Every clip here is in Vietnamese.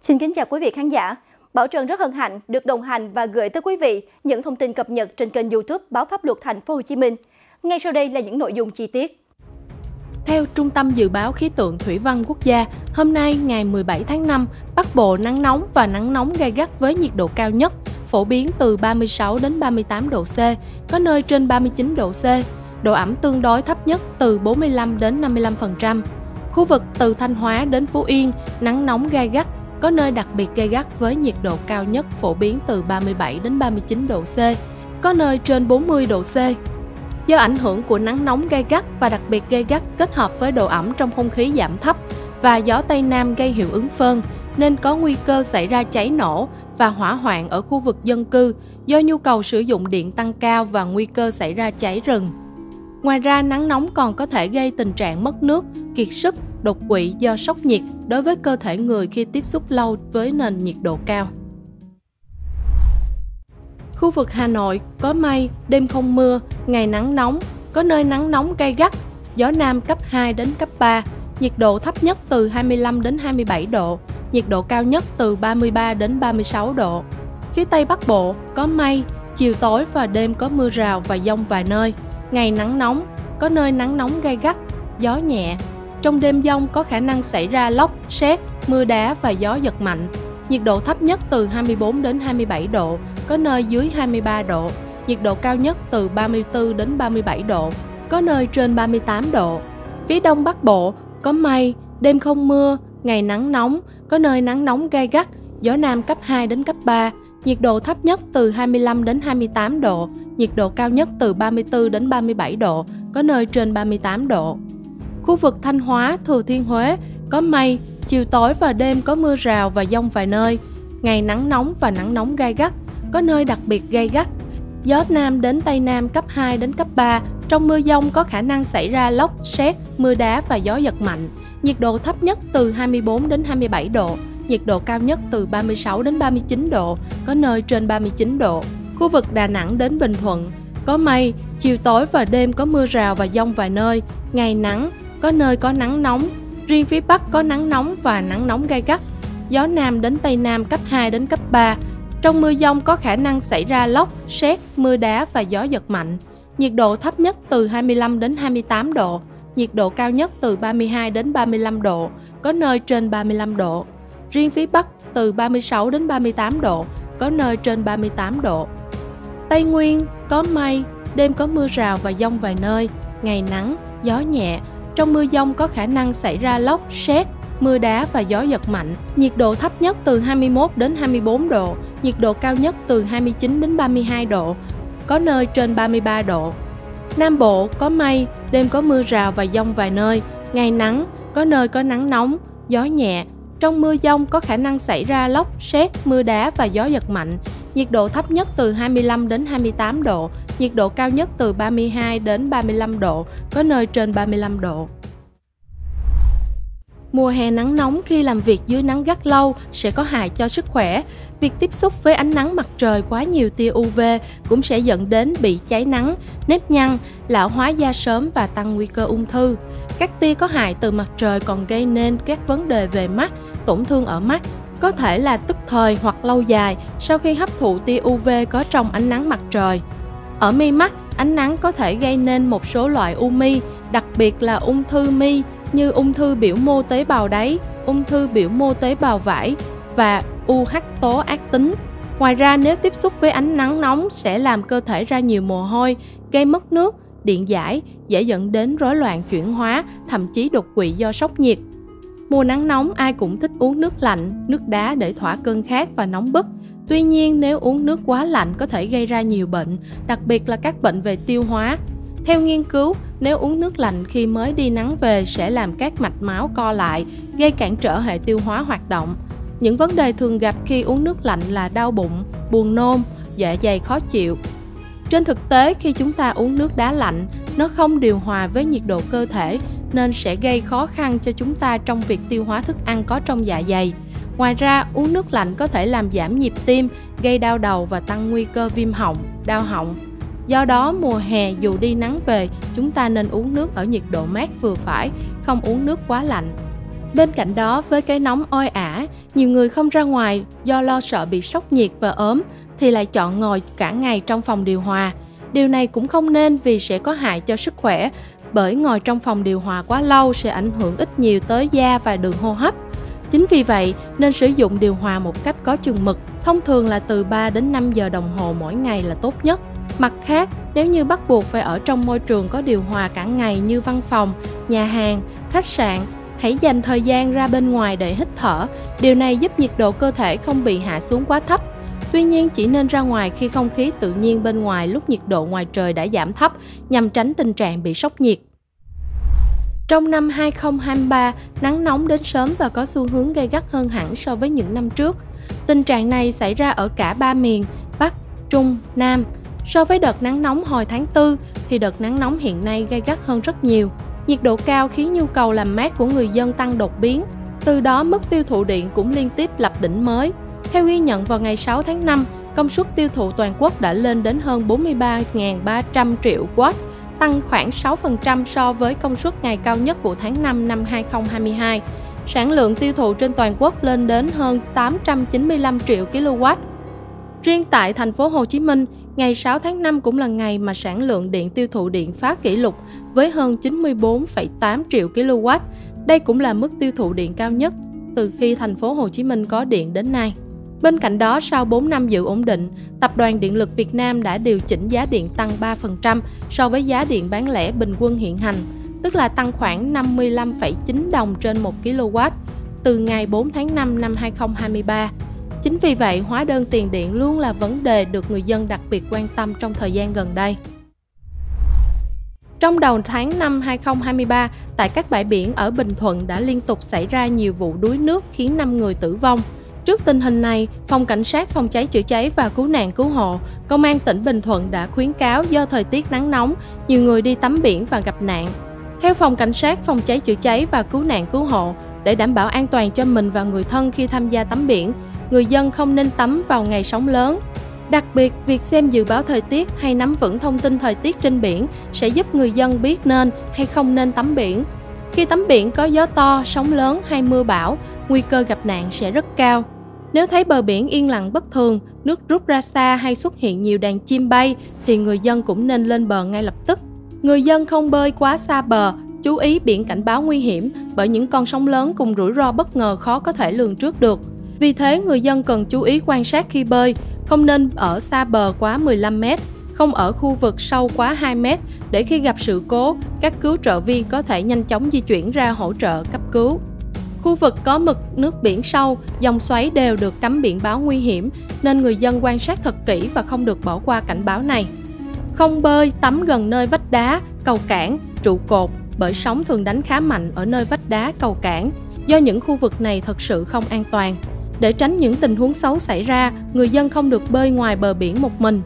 Xin kính chào quý vị khán giả. Bảo Trần rất hân hạnh được đồng hành và gửi tới quý vị những thông tin cập nhật trên kênh YouTube Báo Pháp luật Thành phố Hồ Chí Minh. Ngay sau đây là những nội dung chi tiết. Theo Trung tâm Dự báo Khí tượng Thủy văn Quốc gia, hôm nay ngày 17 tháng 5, Bắc Bộ nắng nóng và nắng nóng gai gắt với nhiệt độ cao nhất, phổ biến từ 36 đến 38 độ C, có nơi trên 39 độ C. Độ ẩm tương đối thấp nhất từ 45 đến 55%. Khu vực từ Thanh Hóa đến Phú Yên, nắng nóng gai gắt, có nơi đặc biệt gai gắt với nhiệt độ cao nhất phổ biến từ 37 đến 39 độ C, có nơi trên 40 độ C. Do ảnh hưởng của nắng nóng gai gắt và đặc biệt gai gắt kết hợp với độ ẩm trong không khí giảm thấp và gió Tây Nam gây hiệu ứng phơn, nên có nguy cơ xảy ra cháy nổ và hỏa hoạn ở khu vực dân cư do nhu cầu sử dụng điện tăng cao và nguy cơ xảy ra cháy rừng. Ngoài ra, nắng nóng còn có thể gây tình trạng mất nước, kiệt sức, đột quỵ do sốc nhiệt đối với cơ thể người khi tiếp xúc lâu với nền nhiệt độ cao. Khu vực Hà Nội có mây, đêm không mưa, ngày nắng nóng, có nơi nắng nóng gay gắt, gió nam cấp 2 đến cấp 3, nhiệt độ thấp nhất từ 25 đến 27 độ, nhiệt độ cao nhất từ 33 đến 36 độ. Phía Tây Bắc Bộ có mây, chiều tối và đêm có mưa rào và dông vài nơi, ngày nắng nóng, có nơi nắng nóng gay gắt, gió nhẹ. Trong đêm dông có khả năng xảy ra lốc, sét, mưa đá và gió giật mạnh. Nhiệt độ thấp nhất từ 24 đến 27 độ, có nơi dưới 23 độ. Nhiệt độ cao nhất từ 34 đến 37 độ, có nơi trên 38 độ. Phía đông bắc bộ có mây, đêm không mưa, ngày nắng nóng, có nơi nắng nóng gai gắt, gió nam cấp 2 đến cấp 3, nhiệt độ thấp nhất từ 25 đến 28 độ, nhiệt độ cao nhất từ 34 đến 37 độ, có nơi trên 38 độ. Khu vực Thanh Hóa, Thừa Thiên Huế có mây, chiều tối và đêm có mưa rào và dông vài nơi, ngày nắng nóng và nắng nóng gai gắt, có nơi đặc biệt gai gắt. Gió Nam đến Tây Nam cấp 2 đến cấp 3, trong mưa dông có khả năng xảy ra lốc, xét, mưa đá và gió giật mạnh. Nhiệt độ thấp nhất từ 24 đến 27 độ, nhiệt độ cao nhất từ 36 đến 39 độ, có nơi trên 39 độ. Khu vực Đà Nẵng đến Bình Thuận có mây, chiều tối và đêm có mưa rào và dông vài nơi, ngày nắng, có nơi có nắng nóng. Riêng phía Bắc có nắng nóng và nắng nóng gai gắt. Gió Nam đến Tây Nam cấp 2 đến cấp 3. Trong mưa dông có khả năng xảy ra lốc, sét, mưa đá và gió giật mạnh. Nhiệt độ thấp nhất từ 25 đến 28 độ, nhiệt độ cao nhất từ 32 đến 35 độ, có nơi trên 35 độ. Riêng phía Bắc từ 36 đến 38 độ, có nơi trên 38 độ. Tây Nguyên có mây, đêm có mưa rào và dông vài nơi, ngày nắng, gió nhẹ. Trong mưa dông có khả năng xảy ra lốc, sét, mưa đá và gió giật mạnh. Nhiệt độ thấp nhất từ 21 đến 24 độ, nhiệt độ cao nhất từ 29 đến 32 độ, có nơi trên 33 độ. Nam Bộ có mây, đêm có mưa rào và dông vài nơi, ngày nắng, có nơi có nắng nóng, gió nhẹ. Trong mưa dông có khả năng xảy ra lốc, sét, mưa đá và gió giật mạnh. Nhiệt độ thấp nhất từ 25 đến 28 độ, nhiệt độ cao nhất từ 32 đến 35 độ, có nơi trên 35 độ. Mùa hè nắng nóng khi làm việc dưới nắng gắt lâu sẽ có hại cho sức khỏe. Việc tiếp xúc với ánh nắng mặt trời quá nhiều tia UV cũng sẽ dẫn đến bị cháy nắng, nếp nhăn, lão hóa da sớm và tăng nguy cơ ung thư. Các tia có hại từ mặt trời còn gây nên các vấn đề về mắt, tổn thương ở mắt, có thể là tức thời hoặc lâu dài sau khi hấp thụ tia UV có trong ánh nắng mặt trời. Ở mi mắt, ánh nắng có thể gây nên một số loại u mi, đặc biệt là ung thư mi như ung thư biểu mô tế bào đáy, ung thư biểu mô tế bào vải và u hắc tố ác tính. Ngoài ra nếu tiếp xúc với ánh nắng nóng sẽ làm cơ thể ra nhiều mồ hôi, gây mất nước, điện giải, dễ dẫn đến rối loạn chuyển hóa, thậm chí đột quỵ do sốc nhiệt. Mùa nắng nóng ai cũng thích uống nước lạnh, nước đá để thỏa cơn khát và nóng bức. Tuy nhiên nếu uống nước quá lạnh có thể gây ra nhiều bệnh, đặc biệt là các bệnh về tiêu hóa. Theo nghiên cứu, nếu uống nước lạnh khi mới đi nắng về sẽ làm các mạch máu co lại, gây cản trở hệ tiêu hóa hoạt động. Những vấn đề thường gặp khi uống nước lạnh là đau bụng, buồn nôn, dạ dày khó chịu. Trên thực tế, khi chúng ta uống nước đá lạnh, nó không điều hòa với nhiệt độ cơ thể nên sẽ gây khó khăn cho chúng ta trong việc tiêu hóa thức ăn có trong dạ dày. Ngoài ra, uống nước lạnh có thể làm giảm nhịp tim, gây đau đầu và tăng nguy cơ viêm họng, đau họng. Do đó, mùa hè dù đi nắng về, chúng ta nên uống nước ở nhiệt độ mát vừa phải, không uống nước quá lạnh. Bên cạnh đó, với cái nóng oi ả, nhiều người không ra ngoài do lo sợ bị sốc nhiệt và ốm, thì lại chọn ngồi cả ngày trong phòng điều hòa. Điều này cũng không nên vì sẽ có hại cho sức khỏe, bởi ngồi trong phòng điều hòa quá lâu sẽ ảnh hưởng ít nhiều tới da và đường hô hấp. Chính vì vậy, nên sử dụng điều hòa một cách có chừng mực, thông thường là từ 3 đến 5 giờ đồng hồ mỗi ngày là tốt nhất. Mặt khác, nếu như bắt buộc phải ở trong môi trường có điều hòa cả ngày như văn phòng, nhà hàng, khách sạn, hãy dành thời gian ra bên ngoài để hít thở. Điều này giúp nhiệt độ cơ thể không bị hạ xuống quá thấp. Tuy nhiên chỉ nên ra ngoài khi không khí tự nhiên bên ngoài lúc nhiệt độ ngoài trời đã giảm thấp nhằm tránh tình trạng bị sốc nhiệt. Trong năm 2023, nắng nóng đến sớm và có xu hướng gây gắt hơn hẳn so với những năm trước. Tình trạng này xảy ra ở cả ba miền Bắc, Trung, Nam. So với đợt nắng nóng hồi tháng 4 thì đợt nắng nóng hiện nay gây gắt hơn rất nhiều. Nhiệt độ cao khiến nhu cầu làm mát của người dân tăng đột biến, từ đó mức tiêu thụ điện cũng liên tiếp lập đỉnh mới. Theo ghi nhận vào ngày 6 tháng 5, công suất tiêu thụ toàn quốc đã lên đến hơn 43.300 triệu watt, tăng khoảng 6% so với công suất ngày cao nhất của tháng 5 năm 2022. Sản lượng tiêu thụ trên toàn quốc lên đến hơn 895 triệu kW. Riêng tại thành phố Hồ Chí Minh, ngày 6 tháng 5 cũng là ngày mà sản lượng điện tiêu thụ điện phá kỷ lục với hơn 94,8 triệu kW. Đây cũng là mức tiêu thụ điện cao nhất từ khi thành phố Hồ Chí Minh có điện đến nay. Bên cạnh đó, sau 4 năm giữ ổn định, Tập đoàn Điện lực Việt Nam đã điều chỉnh giá điện tăng 3% so với giá điện bán lẻ bình quân hiện hành, tức là tăng khoảng 55,9 đồng trên 1 kW từ ngày 4 tháng 5 năm 2023. Chính vì vậy, hóa đơn tiền điện luôn là vấn đề được người dân đặc biệt quan tâm trong thời gian gần đây. Trong đầu tháng 5 2023, tại các bãi biển ở Bình Thuận đã liên tục xảy ra nhiều vụ đuối nước khiến 5 người tử vong. Trước tình hình này, Phòng Cảnh sát Phòng cháy chữa cháy và Cứu nạn Cứu hộ, Công an tỉnh Bình Thuận đã khuyến cáo do thời tiết nắng nóng, nhiều người đi tắm biển và gặp nạn. Theo Phòng Cảnh sát Phòng cháy chữa cháy và Cứu nạn Cứu hộ, để đảm bảo an toàn cho mình và người thân khi tham gia tắm biển, người dân không nên tắm vào ngày sóng lớn. Đặc biệt, việc xem dự báo thời tiết hay nắm vững thông tin thời tiết trên biển sẽ giúp người dân biết nên hay không nên tắm biển. Khi tắm biển có gió to, sóng lớn hay mưa bão, nguy cơ gặp nạn sẽ rất cao. Nếu thấy bờ biển yên lặng bất thường, nước rút ra xa hay xuất hiện nhiều đàn chim bay thì người dân cũng nên lên bờ ngay lập tức. Người dân không bơi quá xa bờ, chú ý biển cảnh báo nguy hiểm bởi những con sóng lớn cùng rủi ro bất ngờ khó có thể lường trước được. Vì thế, người dân cần chú ý quan sát khi bơi, không nên ở xa bờ quá 15 mét, không ở khu vực sâu quá 2 mét để khi gặp sự cố, các cứu trợ viên có thể nhanh chóng di chuyển ra hỗ trợ cấp cứu. Khu vực có mực nước biển sâu, dòng xoáy đều được cắm biển báo nguy hiểm nên người dân quan sát thật kỹ và không được bỏ qua cảnh báo này. Không bơi, tắm gần nơi vách đá, cầu cảng, trụ cột bởi sóng thường đánh khá mạnh ở nơi vách đá, cầu cảng do những khu vực này thật sự không an toàn. Để tránh những tình huống xấu xảy ra, người dân không được bơi ngoài bờ biển một mình.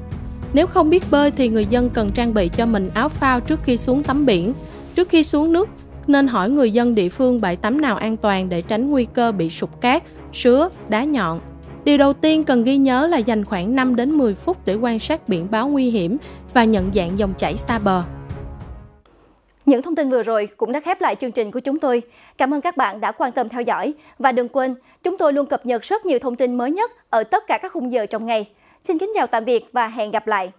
Nếu không biết bơi thì người dân cần trang bị cho mình áo phao trước khi xuống tắm biển. Trước khi xuống nước, nên hỏi người dân địa phương bãi tắm nào an toàn để tránh nguy cơ bị sụp cát, sứa, đá nhọn. Điều đầu tiên cần ghi nhớ là dành khoảng 5 đến 10 phút để quan sát biển báo nguy hiểm và nhận dạng dòng chảy xa bờ. Những thông tin vừa rồi cũng đã khép lại chương trình của chúng tôi. Cảm ơn các bạn đã quan tâm theo dõi và đừng quên, chúng tôi luôn cập nhật rất nhiều thông tin mới nhất ở tất cả các khung giờ trong ngày. Xin kính chào tạm biệt và hẹn gặp lại.